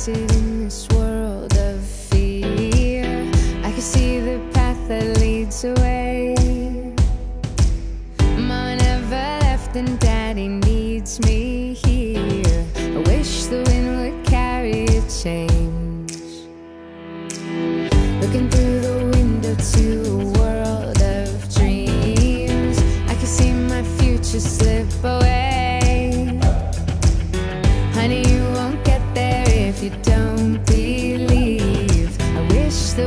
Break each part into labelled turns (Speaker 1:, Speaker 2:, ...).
Speaker 1: exit in this world of fear. I can see the path that leads away. Mom never left, and Daddy needs me here. I wish the wind would carry a change. Looking through the window to a world of dreams, I can see my future.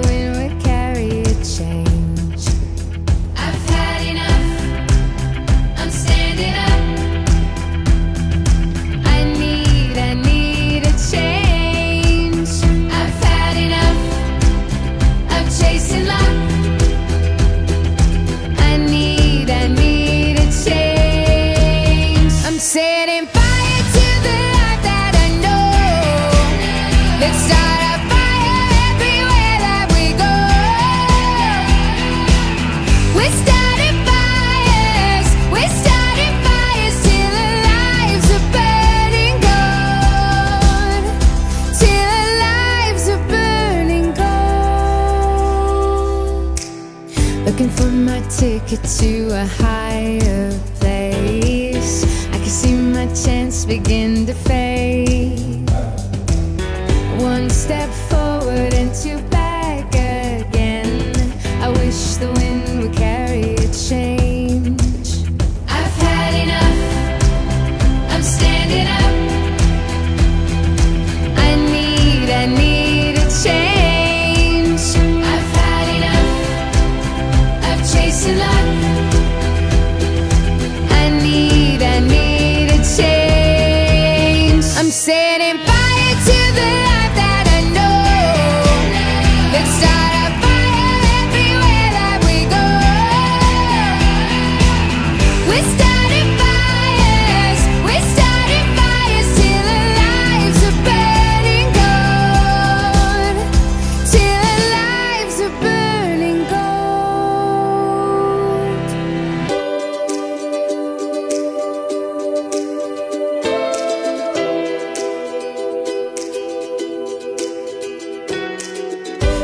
Speaker 1: Wind Looking for my ticket to a higher place. I can see my chance begin to fade.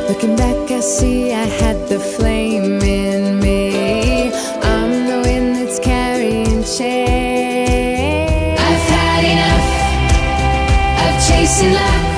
Speaker 1: Looking back, I see I had the flame in me. I'm the wind that's carrying change. I've had enough of chasing life.